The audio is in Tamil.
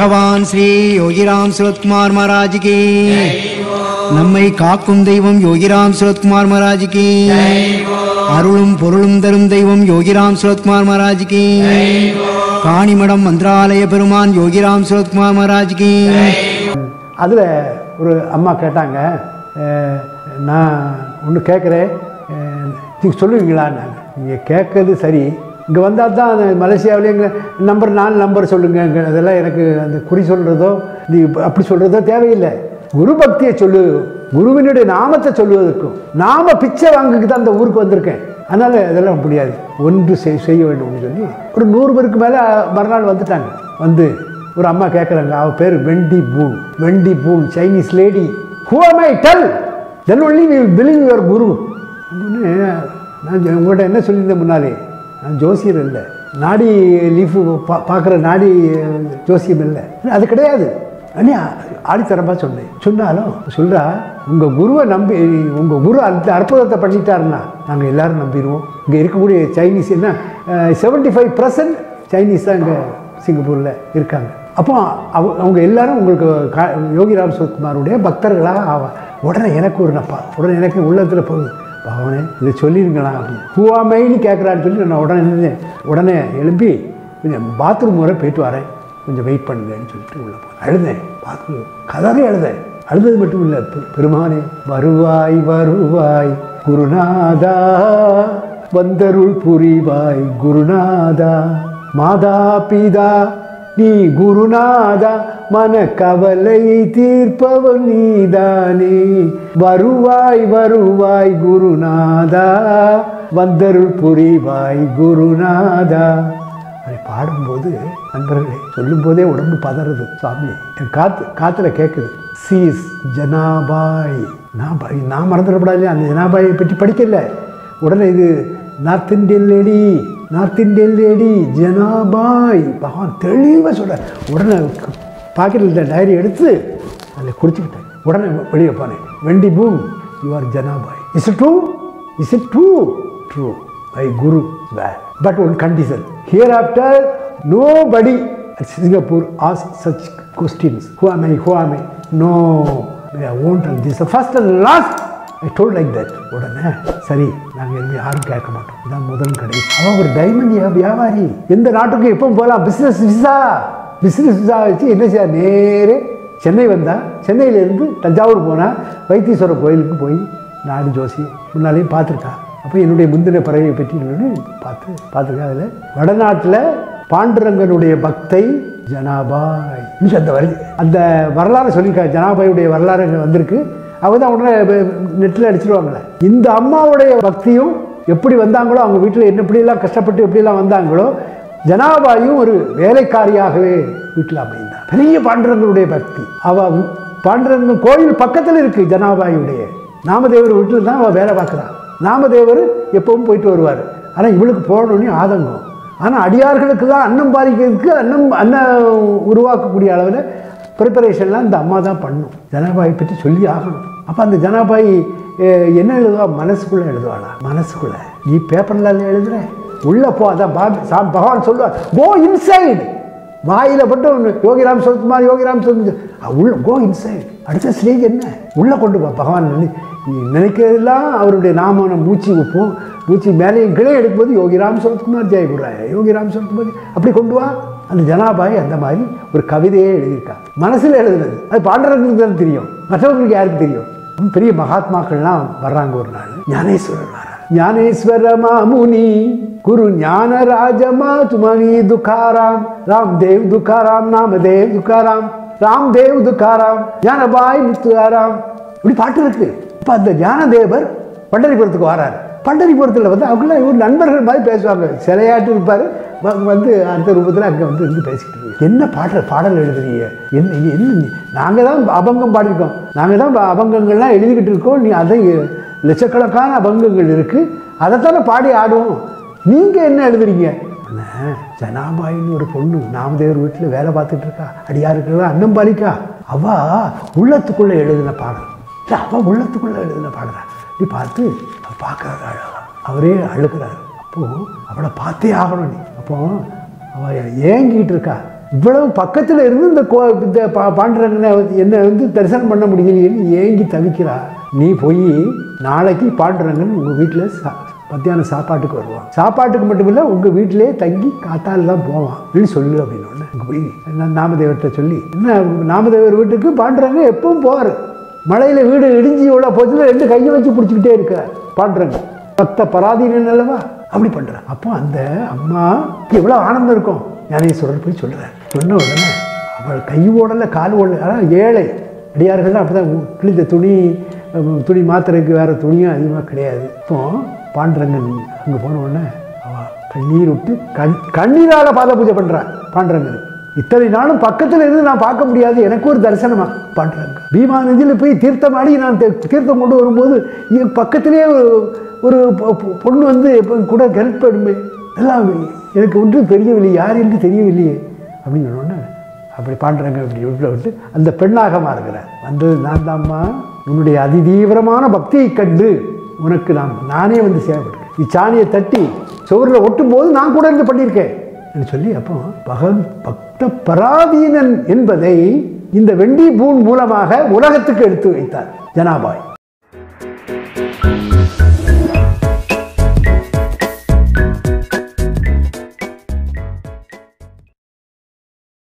பகவான் ஸ்ரீ யோகிராம் சுரத்குமார் மகாராஜ் நம்மை காக்கும் தெய்வம் யோகிராம் சுரத்குமார் மகாராஜ் அருளும் பொருளும் தரும் தெய்வம் யோகிராம் சுரத்குமார் மகாராஜ் காணிமடம் மந்திராலய பெருமான் யோகிராம் சுரத்குமார் மகாராஜ் அதில் ஒரு அம்மா கேட்டாங்க நான் ஒன்று கேட்குறேன் நீங்கள் சொல்லுவீங்களா நீங்கள் கேட்கறது சரி இங்கே வந்தால் தான் அந்த மலேசியாவிலே நம்பர் நாலு நம்பர் சொல்லுங்க அதெல்லாம் எனக்கு அந்த குறி சொல்கிறதோ நீ அப்படி சொல்கிறதோ தேவையில்லை. குரு பக்தியை சொல்லு. குருவினுடைய நாமத்தை சொல்லுவதற்கும் நாம பிச்சை வாங்குக்கு தான் அந்த ஊருக்கு வந்திருக்கேன். அதனால் இதெல்லாம் முடியாது. ஒன்று செய் செய்ய வேண்டும்னு சொல்லி ஒரு நூறு பேருக்கு மேலே மறுநாள் வந்துட்டாங்க. வந்து ஒரு அம்மா கேட்குறாங்க அவள் பேர் Wendy Boon Wendy Boon Chinese lady who am I? Tell then only we believe your guru நான் உங்கள்கிட்ட என்ன சொல்லியிருந்தேன் முன்னாலே? நான் ஜோசியர் இல்லை. நாடி லீஃபு பா பார்க்குற நாடி ஜோசியம் இல்லை. அது கிடையாது. அண்ணே ஆடித்தரமாக சொன்னேன். சொன்னாலும் சொல்கிறா உங்கள் குருவை நம்பி உங்கள் குரு அந்த அற்புதத்தை பண்ணிட்டாருன்னா நாங்கள் எல்லோரும் நம்பிடுவோம். இங்கே இருக்கக்கூடிய சைனீஸ் என்ன செவன்ட்டி ஃபைவ் பர்சன்ட் சைனீஸ் தான் இங்கே சிங்கப்பூரில் இருக்காங்க. அப்போ அவ அவங்க எல்லாரும் உங்களுக்கு கா யோகிராம் சுகுமாருடைய பக்தர்களாக ஆவா. உடனே எனக்கு ஒரு நப்பா. உடனே எனக்கு உள்ளத்தில் போகுது. பாவனே இதை சொல்லியிருங்களா அப்படின்னு ஹூவாமைன்னு கேட்குறான்னு சொல்லி நான் உடனே இருந்தேன் உடனே எழும்பி கொஞ்சம் பாத்ரூம் வரை போயிட்டு வரேன். கொஞ்சம் வெயிட் பண்ணுங்கன்னு சொல்லிட்டு உள்ளே போனேன் அழுதேன். பாத்ரூம் கதறே அழுதேன். அழுதது மட்டும் இல்லை பெருமானே வருவாய் வருவாய் குருநாதா. வந்தருள் புரிவாய் குருநாதா. மாதா பிதா. நீ குருநாதா மன கவலை தீர்ப்பவன் நீதானே. வருவாய் வருவாய் குருநாதா வந்தருள் புரிவாய் குருநாதா. அதை பாடும்போது நண்பர்களே சொல்லும்போதே உடம்பு பதறுது சுவாமி. என் காத்து காத்துல கேட்குது சீஸ் ஜனாபாய். நான் நான் மறந்துடக்கூடாது அந்த ஜனாபாயை பற்றி படிக்கல. உடனே இது North Indian lady. North Indian lady Janabai பகவான் தெளிவாக சொல்ற உடனே பாக்கெட்டில் இருந்த டைரி எடுத்து அதில் குடிச்சுக்கிட்டேன் உடனே வெளியே போனேன் Wendy Boon you are Janabai is it true is it true true my guru but one condition here after nobody Singapore as such questions who am I who am I no I won't this first and last I told like that உடனே சரி நாங்கள் எதுவுமே யாரும் கேட்க மாட்டோம். இதான் முதல் கடை அவன் ஒரு டைமண்ட் வியாபாரி. எந்த நாட்டுக்கும் எப்போ போகலாம் பிஸ்னஸ் விசா பிஸ்னஸ் விசா வச்சு என்ன செய்ய? நேரே சென்னை வந்தால் சென்னையிலேருந்து தஞ்சாவூர் போனால் வைத்தீஸ்வரர் கோயிலுக்கு போய் நாடு ஜோசி முன்னாலேயும் பார்த்துருக்கா. அப்போ என்னுடைய முந்தின பறவையை பற்றி பார்த்து பார்த்துருக்கேன் அதில்? வடநாட்டில் பாண்டுரங்கனுடைய பக்தை ஜனாபாய். அந்த வரி அந்த வரலாறு சொல்லியிருக்காங்க ஜனாபாயுடைய வரலாறு வந்திருக்கு. அவங்க தான் உடனே நெட்டில் அடிச்சிருவாங்களே இந்த அம்மாவுடைய பக்தியும் எப்படி வந்தாங்களோ அவங்க வீட்டில் என்ன எப்படிலாம் கஷ்டப்பட்டு எப்படிலாம் வந்தாங்களோ ஜனாபாயும் ஒரு வேலைக்காரியாகவே வீட்டில் அமைந்தார். பெரிய பாண்டரங்களுடைய பக்தி. அவ பாண்டுரங்கன் கோயில் பக்கத்தில் இருக்கு ஜனாபாயுடைய. நாமதேவர் வீட்டில் தான் அவள் வேலை பார்க்குறான் நாமதேவர் எப்பவும் போயிட்டு வருவார். ஆனால் இவளுக்கு போகணுன்னு ஆதங்கம். ஆனால் அடியார்களுக்கு தான் அன்னம் பாதிக்கிறதுக்கு அன்னம் அன்னம் உருவாக்கக்கூடிய அளவில் ப்ரிப்பரேஷன்லாம் இந்த அம்மா தான் பண்ணும். ஜனாபாயை பற்றி சொல்லி ஆகணும். அப்போ அந்த ஜனாபாய் என்ன எழுதுவா? மனசுக்குள்ளே எழுதுவாளா மனசுக்குள்ளே. நீ பேப்பரில் எழுதுற? உள்ளே போ அதான் சாம் பகவான் சொல்லுவார் கோ இன்சைடு வாயில் மட்டும் யோகிராம் சொல்லுமா யோகிராம் சொல்லு உள்ள கோ இன்சைடு அடுத்த ஸ்டேஜ் என்ன? உள்ளே கொண்டு போ பகவான் நீ நினைக்கிறதெல்லாம் அவருடைய நாம மூச்சு வைப்போம். மூச்சு மேலேயும் கிளை எடுக்கும்போது யோகிராம் சரத்குமார் ஜெயகுராய யோகிராம் சரத்குமார் அப்படி கொண்டு வா. அந்த ஜனாபாய் அந்த மாதிரி ஒரு கவிதையே எழுதியிருக்கா. மனசில் எழுதுனது. அது பாண்டவர்களுக்கு தான் தெரியும். மற்றவங்களுக்கு யாருக்கு தெரியும்? பெரிய மகாத்மாக்கள்லாம் வர்றாங்க ஒரு நாள். ஞானேஸ்வரர் வர்றார். ஞானேஸ்வர மாமுனி குரு ஞான ராஜமா துமணி துக்காராம் ராம்தேவ் துக்காராம் நாமதேவ் துக்காராம் ராம்தேவ் துக்காராம் ஞானபாய் முத்துகாராம் இப்படி பாட்டு இருக்கு. இப்போ அந்த ஞானதேவர் பண்டரிபுரத்துக்கு வராரு. பண்டரிபுரத்தில் வந்து அவங்களாம் இவர் நண்பர்கள் மாதிரி பேசுவாங்க. சிலையாட்டு இருப்பார். வந்து அடுத்த ரூபத்தில் அங்கே வந்து இருந்து பேசிக்கிட்டு இருக்கு. என்ன பாடல் பாடல் எழுதுறீங்க? என்ன என்ன நாங்கள் தான் அபங்கம் பாடியிருக்கோம். நாங்கள் தான் அபங்கங்கள்லாம் எழுதிக்கிட்டு இருக்கோம். நீ அதை லட்சக்கணக்கான அபங்கங்கள் இருக்குது அதைத்தானே பாடி ஆடுவோம். நீங்கள் என்ன எழுதுறீங்க? ஜனாபாயின்னு ஒரு பொண்ணு நாமதேவர் வீட்டில் வேலை பார்த்துட்டு இருக்கா. அடியாருக்குள்ள அன்னம் பாலிக்கா அவ உள்ளத்துக்குள்ளே எழுதின பாடல். இல்ல, அவ உள்ளத்துக்குள்ளே எழுதின பாடுறா நீ பார்த்து அவ அழகா அவரே அழுகிறாரு. அப்போ அவளை பார்த்தே ஆகணும் நீ. அப்போ அவள் ஏங்கிட்டு இருக்கா. இவ்வளவு பக்கத்தில் இருந்து இந்த கோ இந்த பா பாண்டுரங்கனை என்னை வந்து தரிசனம் பண்ண முடியலையேன்னு ஏங்கி தவிக்கிறா. நீ போய் நாளைக்கு பாண்டுரங்கன் உங்கள் வீட்டில் சா மத்தியானம் சாப்பாட்டுக்கு வருவான். சாப்பாட்டுக்கு மட்டும் இல்லை உங்கள் வீட்டிலே தங்கி காத்தால் தான் போவான் அப்படின்னு சொல்லு அப்படின்னு போய் நான் நாமதேவர்கிட்ட சொல்லி என்ன நாமதேவர் வீட்டுக்கு பாண்டுறாங்க எப்பவும் போவார். மழையில் வீடு இடிஞ்சு எவ்வளோ போச்சுல ரெண்டு கையை வச்சு பிடிச்சிக்கிட்டே இருக்கிறார் பாண்டுறாங்க பத்த பராதீனன் அல்லவா? அப்படி பண்ணுறேன் அப்போ அந்த அம்மா எவ்வளோ ஆனந்தம் இருக்கும். ஞானேஸ்வரர் போய் சொல்கிறார் சொன்ன உடனே அவள் கை ஓடலை கால் ஓடல. ஆனால் ஏழை. அடியார்கள் அப்படி தான் கிழிந்த துணி துணி மாத்திரைக்கு வேறு துணியும் அதிகமாக கிடையாது. இப்போ பாண்டரங்கன் அங்கே போன உடனே அவள் கண்ணீர் விட்டு கண் கண்ணீரால் பாத பூஜை பண்ணுறான் பாண்டரங்கன் இத்தனை நாளும் பக்கத்தில் இருந்து நான் பார்க்க முடியாது. எனக்கு ஒரு தரிசனமாக பண்ணுறாங்க பீமா நதியில் போய் தீர்த்தமாடி நான் தீர்த்தம் கொண்டு வரும்போது என் பக்கத்திலே ஒரு ஒரு பொ- பொண்ணு வந்து கூட ஹெல்ப் பண்ணுமே எல்லாம் எனக்கு ஒன்றும் தெரியவில்லை. யார் என்று தெரியவில்லையே. அப்படின்னு சொன்னோன்னே அப்படி பாண்டுறங்க அப்படி உள்ள விட்டு அந்த பெண்ணாக மாறுகிறார் வந்து நான் தாம்மா உன்னுடைய அதிதீவிரமான பக்தியை கண்டு உனக்கு நான் நானே வந்து சேவைப்படுறேன் இச்சாணியை தட்டி சுவரில் ஒட்டும் போது நான் கூட இருந்து பண்ணியிருக்கேன். சொல்லி அப்போ பகன் பக்த பராதீனன் என்பதை இந்த வெண்டி பூன் மூலமாக உலகத்துக்கு எடுத்து வைத்தார் ஜனாபாய்.